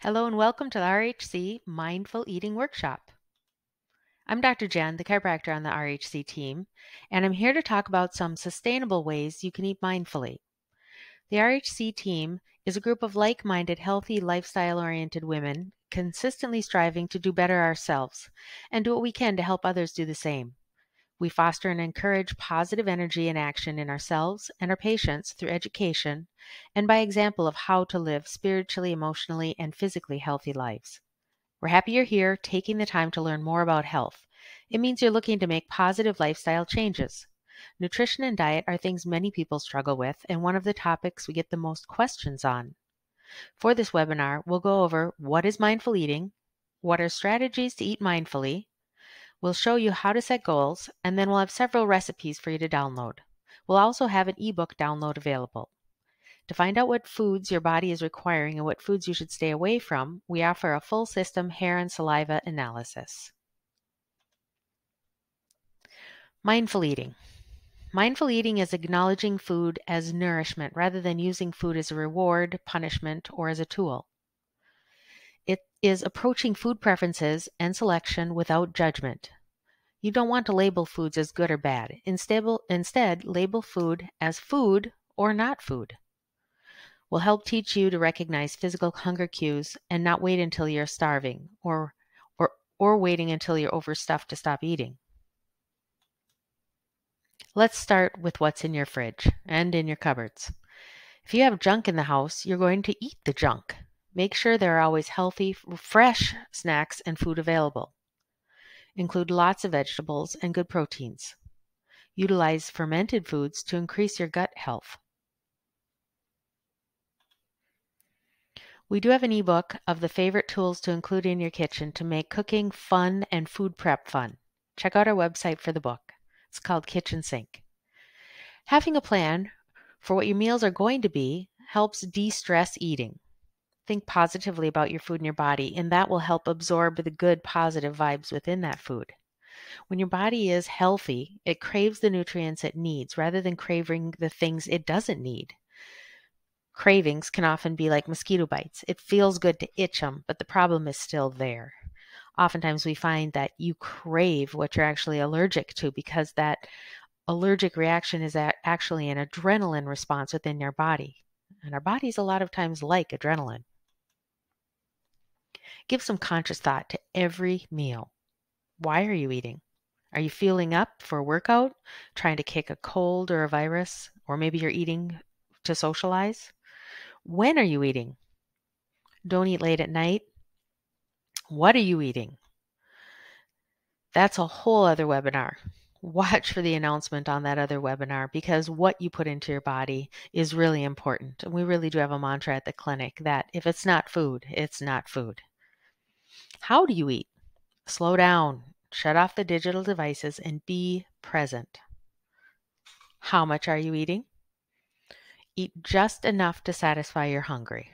Hello and welcome to the RHC Mindful Eating Workshop. I'm Dr. Jen, the chiropractor on the RHC team, and I'm here to talk about some sustainable ways you can eat mindfully. The RHC team is a group of like minded, healthy, lifestyle oriented women consistently striving to do better ourselves and do what we can to help others do the same. We foster and encourage positive energy and action in ourselves and our patients through education and by example of how to live spiritually, emotionally, and physically healthy lives. We're happy you're here taking the time to learn more about health. It means you're looking to make positive lifestyle changes. Nutrition and diet are things many people struggle with, and one of the topics we get the most questions on. For this webinar, we'll go over what is mindful eating, what are strategies to eat mindfully, We'll show you how to set goals, and then we'll have several recipes for you to download. We'll also have an ebook download available. To find out what foods your body is requiring and what foods you should stay away from, we offer a full system hair and saliva analysis. Mindful eating. Mindful eating is acknowledging food as nourishment rather than using food as a reward, punishment, or as a tool. It is approaching food preferences and selection without judgment. You don't want to label foods as good or bad. Instead, label food as food or not food. Will help teach you to recognize physical hunger cues and not wait until you're starving or or or waiting until you're overstuffed to stop eating. Let's start with what's in your fridge and in your cupboards. If you have junk in the house, you're going to eat the junk. Make sure there are always healthy, fresh snacks and food available. Include lots of vegetables and good proteins. Utilize fermented foods to increase your gut health. We do have an ebook of the favorite tools to include in your kitchen to make cooking fun and food prep fun. Check out our website for the book. It's called Kitchen Sink. Having a plan for what your meals are going to be helps de stress eating. Think positively about your food and your body, and that will help absorb the good, positive vibes within that food. When your body is healthy, it craves the nutrients it needs rather than craving the things it doesn't need. Cravings can often be like mosquito bites. It feels good to itch them, but the problem is still there. Oftentimes, we find that you crave what you're actually allergic to because that allergic reaction is actually an adrenaline response within your body. And our bodies, a lot of times, like adrenaline. Give some conscious thought to every meal. Why are you eating? Are you feeling up for a workout, trying to kick a cold or a virus, or maybe you're eating to socialize? When are you eating? Don't eat late at night. What are you eating? That's a whole other webinar. Watch for the announcement on that other webinar because what you put into your body is really important. And we really do have a mantra at the clinic that if it's not food, it's not food. How do you eat? Slow down, shut off the digital devices, and be present. How much are you eating? Eat just enough to satisfy your hungry.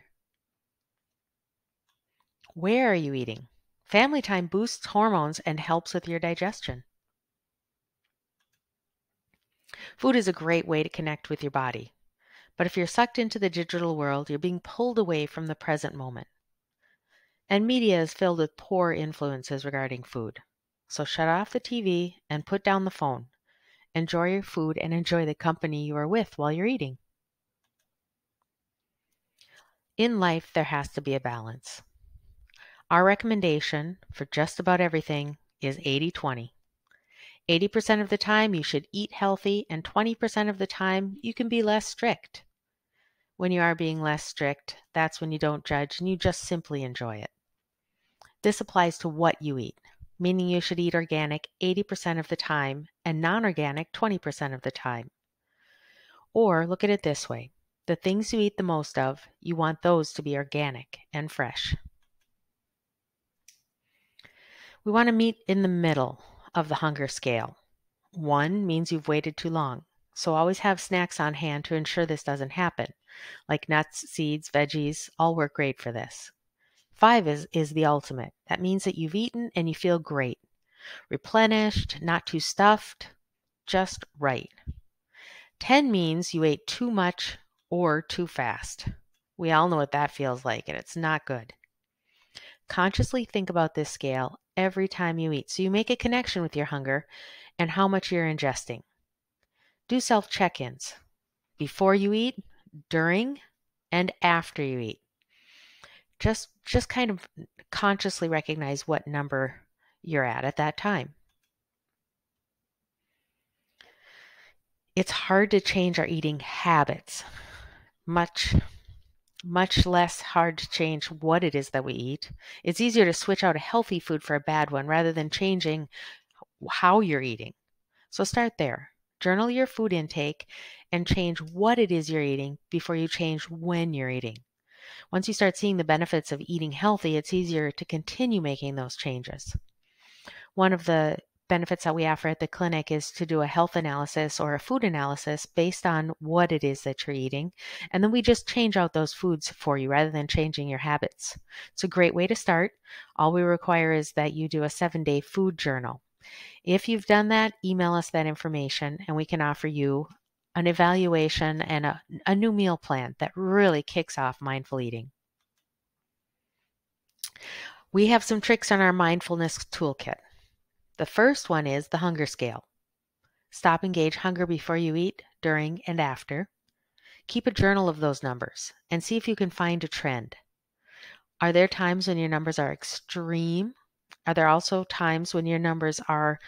Where are you eating? Family time boosts hormones and helps with your digestion. Food is a great way to connect with your body. But if you're sucked into the digital world, you're being pulled away from the present moment. And media is filled with poor influences regarding food. So shut off the TV and put down the phone. Enjoy your food and enjoy the company you are with while you're eating. In life, there has to be a balance. Our recommendation for just about everything is 80 20. 80% of the time, you should eat healthy, and 20% of the time, you can be less strict. When you are being less strict, that's when you don't judge and you just simply enjoy it. This applies to what you eat, meaning you should eat organic 80% of the time and non organic 20% of the time. Or look at it this way the things you eat the most of, you want those to be organic and fresh. We want to meet in the middle of the hunger scale. One means you've waited too long, so always have snacks on hand to ensure this doesn't happen, like nuts, seeds, veggies, all work great for this. Five is, is the ultimate. That means that you've eaten and you feel great. Replenished, not too stuffed, just right. 10 means you ate too much or too fast. We all know what that feels like, and it's not good. Consciously think about this scale every time you eat so you make a connection with your hunger and how much you're ingesting. Do self check ins before you eat, during, and after you eat. Just, just kind of consciously recognize what number you're at at that time. It's hard to change our eating habits. Much much less hard to change what it is that we eat. It's easier to switch out a healthy food for a bad one rather than changing how you're eating. So start there. Journal your food intake and change what it is you're eating before you change when you're eating. Once you start seeing the benefits of eating healthy, it's easier to continue making those changes. One of the benefits that we offer at the clinic is to do a health analysis or a food analysis based on what it is that you're eating. And then we just change out those foods for you rather than changing your habits. It's a great way to start. All we require is that you do a seven day food journal. If you've done that, email us that information and we can offer you an evaluation and a, a new meal plan that really kicks off mindful eating. We have some tricks on our mindfulness toolkit. The first one is the hunger scale. Stop and gauge hunger before you eat, during, and after. Keep a journal of those numbers and see if you can find a trend. Are there times when your numbers are extreme? Are there also times when your numbers are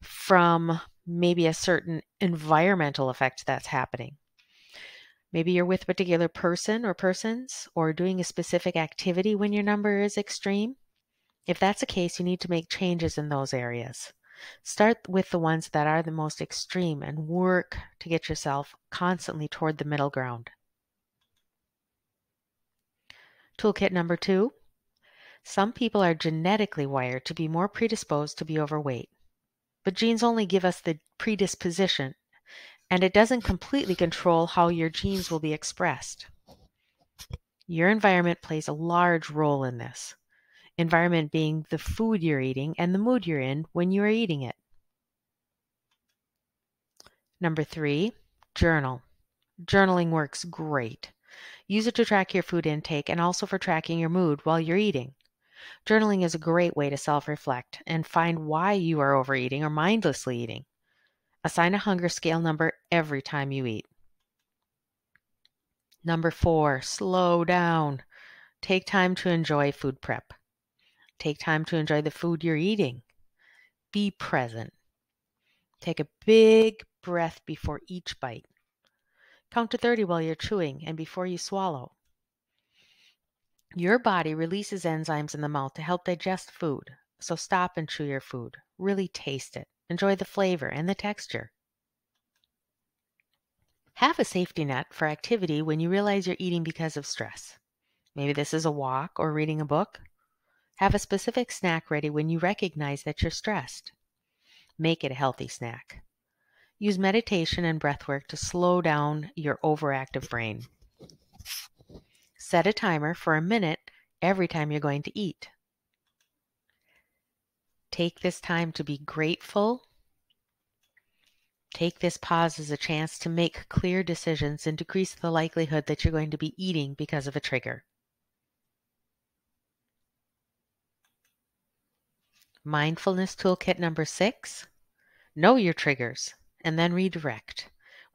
from maybe a certain environmental effect that's happening? Maybe you're with a particular person or persons or doing a specific activity when your number is extreme. If that's the case, you need to make changes in those areas. Start with the ones that are the most extreme and work to get yourself constantly toward the middle ground. Toolkit number two. Some people are genetically wired to be more predisposed to be overweight. But genes only give us the predisposition, and it doesn't completely control how your genes will be expressed. Your environment plays a large role in this environment being the food you're eating and the mood you're in when you are eating it. Number three, journal. Journaling works great. Use it to track your food intake and also for tracking your mood while you're eating. Journaling is a great way to self reflect and find why you are overeating or mindlessly eating. Assign a hunger scale number every time you eat. Number four, slow down. Take time to enjoy food prep. Take time to enjoy the food you're eating. Be present. Take a big breath before each bite. Count to 30 while you're chewing and before you swallow. Your body releases enzymes in the mouth to help digest food, so stop and chew your food. Really taste it. Enjoy the flavor and the texture. Have a safety net for activity when you realize you're eating because of stress. Maybe this is a walk or reading a book. Have a specific snack ready when you recognize that you're stressed. Make it a healthy snack. Use meditation and breathwork to slow down your overactive brain. Set a timer for a minute every time you're going to eat. Take this time to be grateful. Take this pause as a chance to make clear decisions and decrease the likelihood that you're going to be eating because of a trigger. Mindfulness Toolkit number six Know your triggers and then redirect.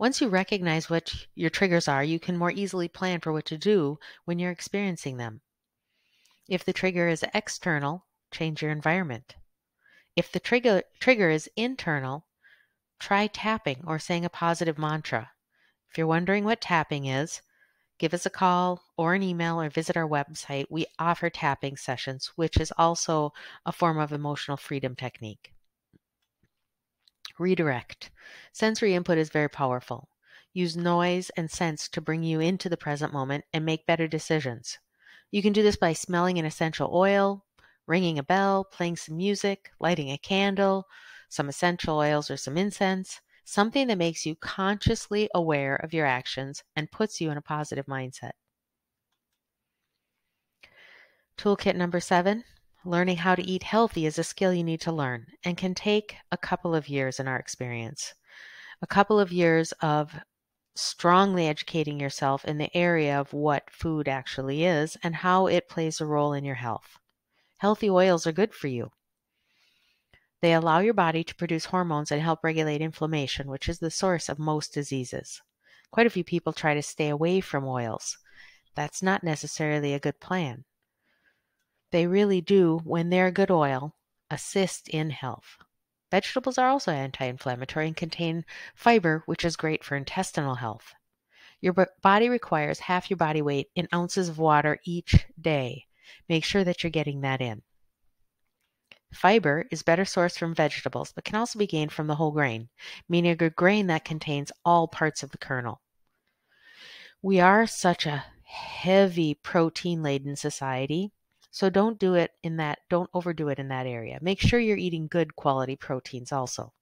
Once you recognize what your triggers are, you can more easily plan for what to do when you're experiencing them. If the trigger is external, change your environment. If the trigger, trigger is internal, try tapping or saying a positive mantra. If you're wondering what tapping is, give us a call or an email or visit our website. We offer tapping sessions, which is also a form of emotional freedom technique. Redirect. Sensory input is very powerful. Use noise and sense to bring you into the present moment and make better decisions. You can do this by smelling an essential oil, ringing a bell, playing some music, lighting a candle, some essential oils or some incense, something that makes you consciously aware of your actions and puts you in a positive mindset. Toolkit number seven learning how to eat healthy is a skill you need to learn and can take a couple of years in our experience. A couple of years of strongly educating yourself in the area of what food actually is and how it plays a role in your health. Healthy oils are good for you. They allow your body to produce hormones and help regulate inflammation, which is the source of most diseases. Quite a few people try to stay away from oils. That's not necessarily a good plan. They really do, when they're good oil, assist in health. Vegetables are also anti inflammatory and contain fiber, which is great for intestinal health. Your body requires half your body weight in ounces of water each day. Make sure that you're getting that in. Fiber is better sourced from vegetables, but can also be gained from the whole grain, meaning a good grain that contains all parts of the kernel. We are such a heavy protein laden society so don't do it in that, don't overdo it in that area. Make sure you're eating good quality proteins also.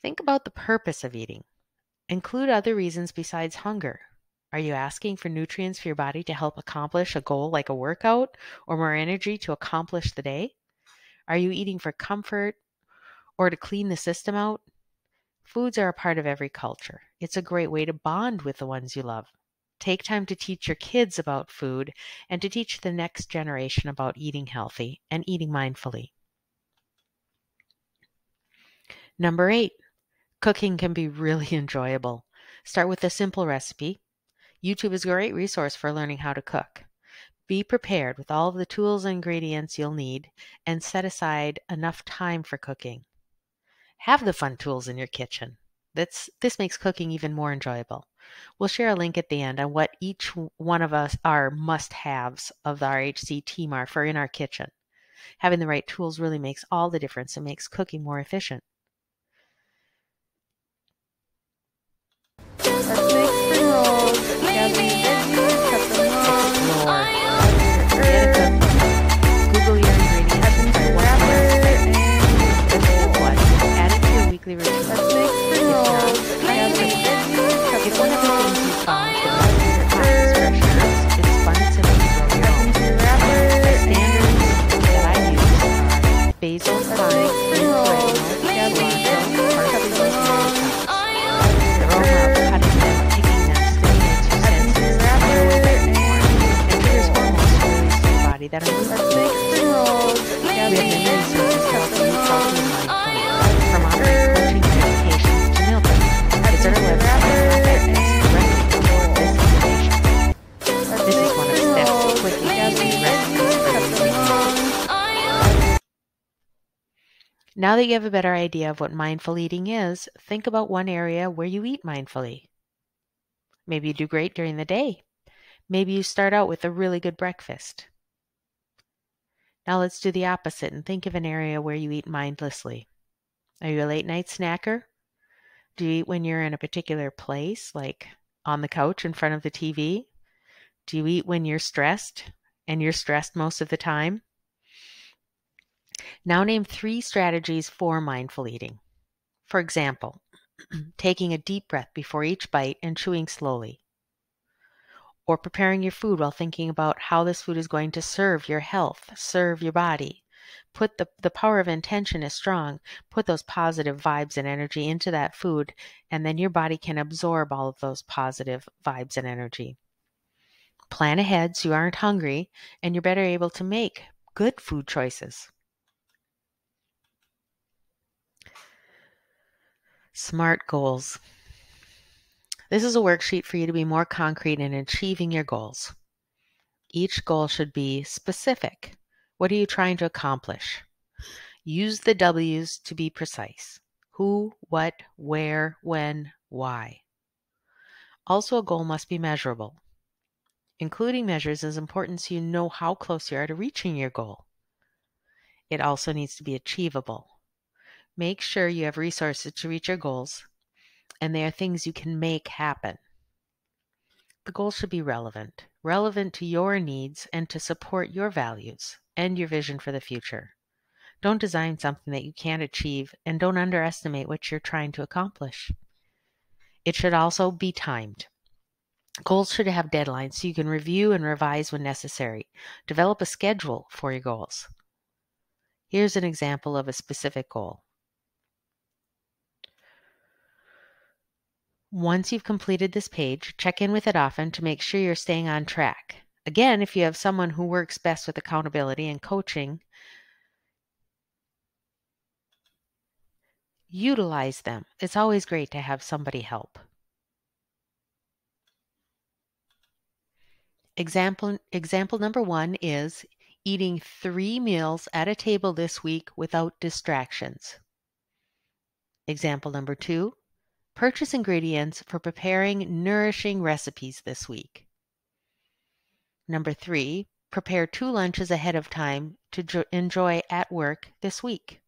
Think about the purpose of eating. Include other reasons besides hunger. Are you asking for nutrients for your body to help accomplish a goal like a workout or more energy to accomplish the day? Are you eating for comfort or to clean the system out? Foods are a part of every culture. It's a great way to bond with the ones you love. Take time to teach your kids about food and to teach the next generation about eating healthy and eating mindfully. Number eight, cooking can be really enjoyable. Start with a simple recipe. YouTube is a great resource for learning how to cook. Be prepared with all of the tools and ingredients you'll need and set aside enough time for cooking. Have the fun tools in your kitchen. That's, this makes cooking even more enjoyable. We'll share a link at the end on what each one of us are must haves of the RHC team are for in our kitchen. Having the right tools really makes all the difference and makes cooking more efficient. Let's make spring rolls. Gather the veggies, cut them long. Google your ingredients Add them to by your one wrapper and Add it to your weekly routine. let's make spring rolls. Them one of the things you found that fresh herbs, it's fun and to grow your own. The standards that I use basil, thyme, make oregano, Now that you have a better idea of what mindful eating is, think about one area where you eat mindfully. Maybe you do great during the day. Maybe you start out with a really good breakfast. Now let's do the opposite and think of an area where you eat mindlessly. Are you a late night snacker? Do you eat when you're in a particular place, like on the couch in front of the TV? Do you eat when you're stressed and you're stressed most of the time? Now name three strategies for mindful eating. For example, taking a deep breath before each bite and chewing slowly. Or preparing your food while thinking about how this food is going to serve your health, serve your body. Put the, the power of intention is strong. Put those positive vibes and energy into that food, and then your body can absorb all of those positive vibes and energy. Plan ahead so you aren't hungry and you're better able to make good food choices. SMART goals. This is a worksheet for you to be more concrete in achieving your goals. Each goal should be specific. What are you trying to accomplish? Use the W's to be precise. Who, what, where, when, why. Also, a goal must be measurable. Including measures is important so you know how close you are to reaching your goal. It also needs to be achievable. Make sure you have resources to reach your goals and they are things you can make happen. The goal should be relevant, relevant to your needs and to support your values and your vision for the future. Don't design something that you can't achieve and don't underestimate what you're trying to accomplish. It should also be timed. Goals should have deadlines so you can review and revise when necessary. Develop a schedule for your goals. Here's an example of a specific goal. Once you've completed this page, check in with it often to make sure you're staying on track. Again, if you have someone who works best with accountability and coaching, utilize them. It's always great to have somebody help. Example, example number one is eating three meals at a table this week without distractions. Example number two, purchase ingredients for preparing nourishing recipes this week. Number three, prepare two lunches ahead of time to enjoy at work this week.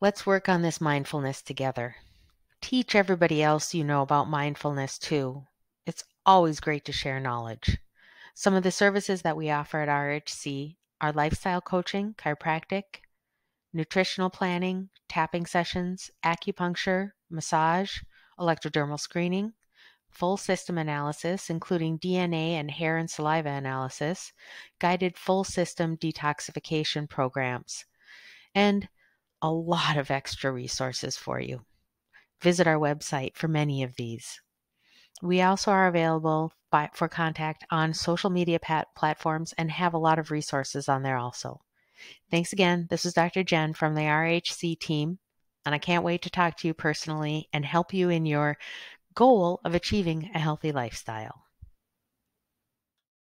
Let's work on this mindfulness together. Teach everybody else you know about mindfulness too. It's always great to share knowledge. Some of the services that we offer at RHC are lifestyle coaching, chiropractic, nutritional planning, tapping sessions, acupuncture, massage, electrodermal screening, full system analysis, including DNA and hair and saliva analysis, guided full system detoxification programs, and a lot of extra resources for you. Visit our website for many of these. We also are available by, for contact on social media pat- platforms and have a lot of resources on there also. Thanks again. This is Dr. Jen from the RHC team, and I can't wait to talk to you personally and help you in your goal of achieving a healthy lifestyle.